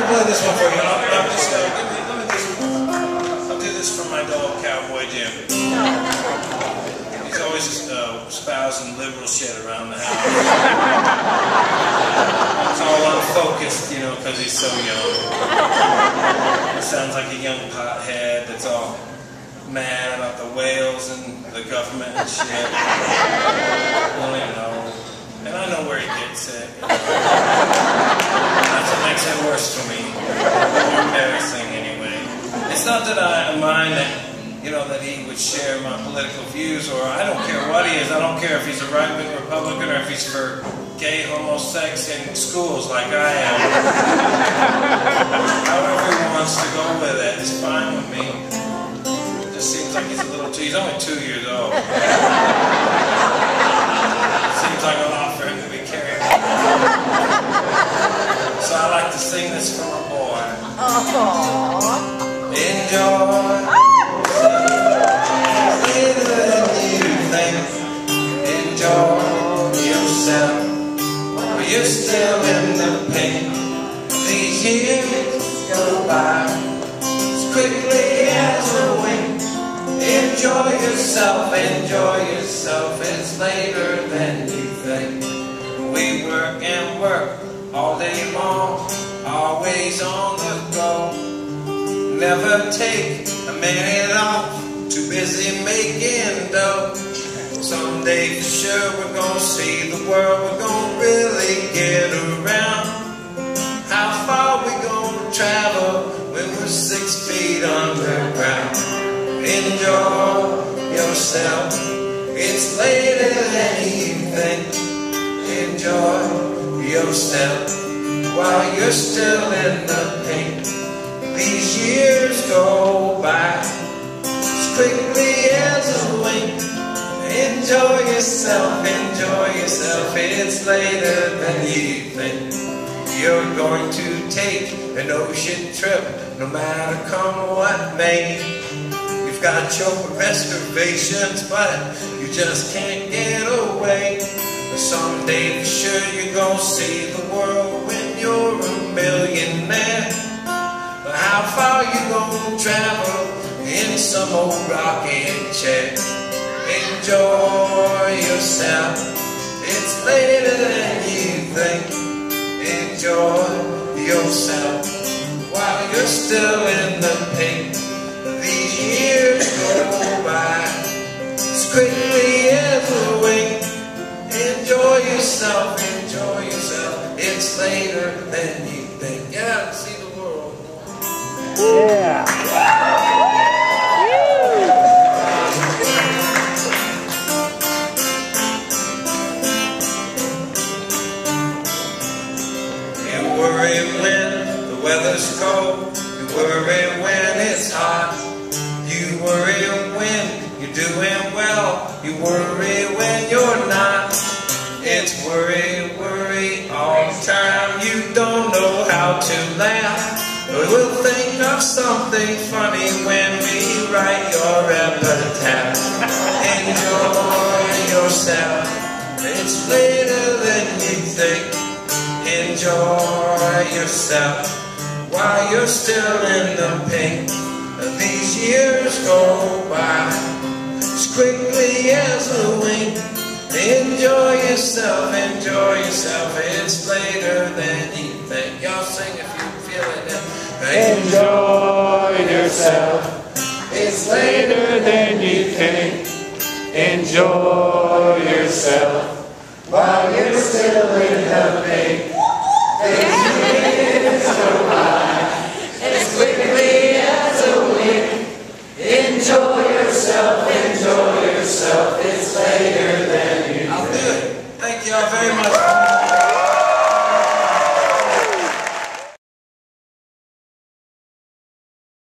to play this one for you. I'll, I'll just, let me, let me just, I'll do this for my dog, Cowboy Jim. He's always uh, espousing liberal shit around the house. it's all unfocused, you know, because he's so young. It sounds like a young pothead that's all mad about the whales and the government and shit. I know. And I know where he gets it. That's what makes it worse for me. More embarrassing anyway. It's not that I mind that, you know, that he would share my political views or I don't care what he is. I don't care if he's a right-wing Republican or if he's for gay homosex in schools like I am. However he wants to go with it, it's fine with me. It just seems like he's a little too, he's only two years old. Years go by as quickly as a wink. Enjoy yourself, enjoy yourself. It's later than you think. We work and work all day long, always on the go. Never take a minute off, too busy making dough. Someday for sure we're gonna see the world, we're gonna Enjoy yourself, it's later than you think. Enjoy yourself while you're still in the pain. These years go by as quickly as a wink. Enjoy yourself, enjoy yourself. It's later than you think. You're going to take an ocean trip, no matter come what may. Got your reservations, but you just can't get away. Someday for sure you're gonna see the world when you're a millionaire. But how far you gonna travel in some old rocking chair? Enjoy yourself. It's later than you think. Enjoy yourself while you're still in the pain. It's later than you think. Get out and see the world. Yeah. You worry when the weather's cold. You worry when it's hot. You worry when you're doing well. You worry when you're laugh. But we'll think of something funny when we write your epitaph. Enjoy yourself. It's later than you think. Enjoy yourself while you're still in the pain. These years go by as quickly as a wink. Enjoy yourself, enjoy yourself. It's later than you yourself. It's later than you think. Enjoy yourself while you're still in the. These years go by as quickly as a wink. Enjoy yourself, enjoy yourself. It's later than you it. Thank y'all very much.